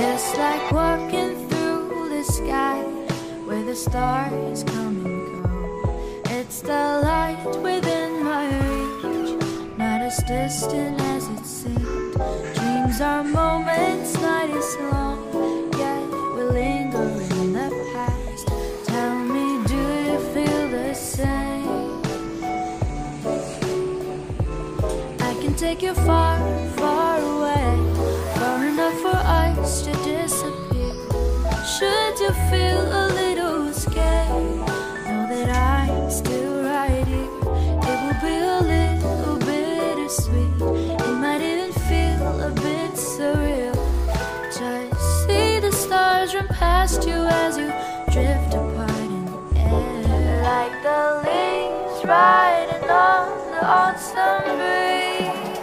Just like walking through the sky where the stars come and go. It's the light within my reach, not as distant as it seemed. Dreams are moments, night is long, yet we linger in the past. Tell me, do you feel the same? I can take you far, far to disappear. Should you feel a little scared, know that I'm still right here. It will be a little bittersweet. It might even feel a bit surreal. Just see the stars run past you as you drift apart in the air. Like the leaves riding on the autumn breeze.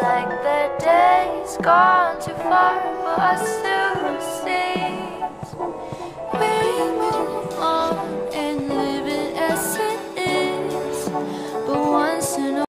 Like the days gone too far for us to see.